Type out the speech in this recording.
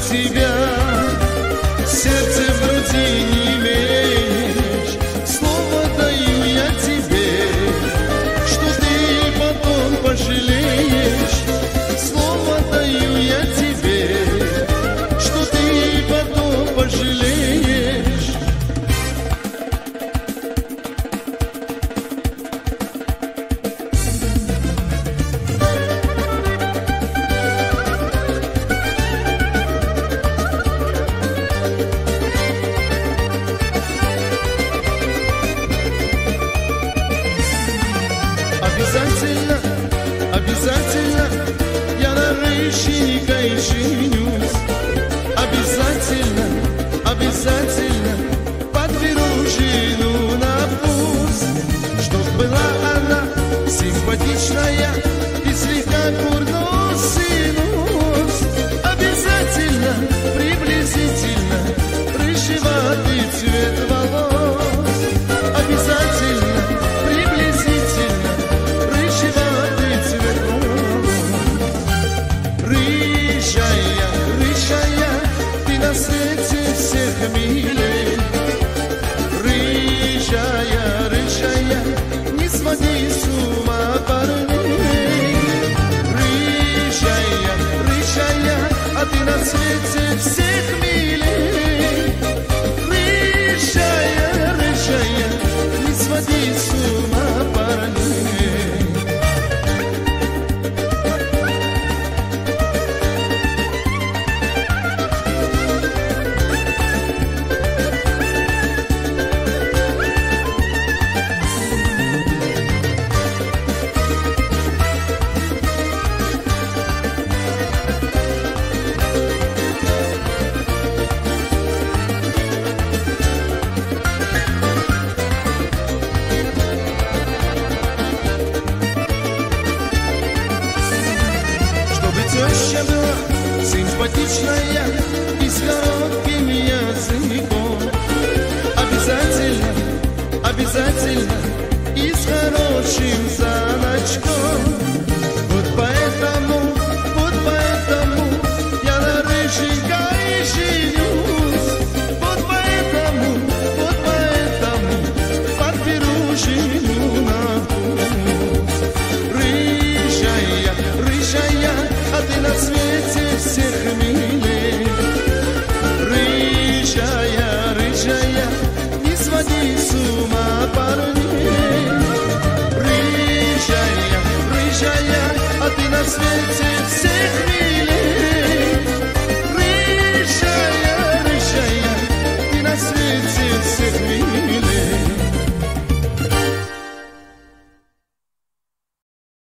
тебя. 是你，还是？gonna sit, sit, sit me. Christmas time.